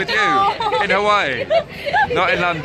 with you in Hawaii, not in London.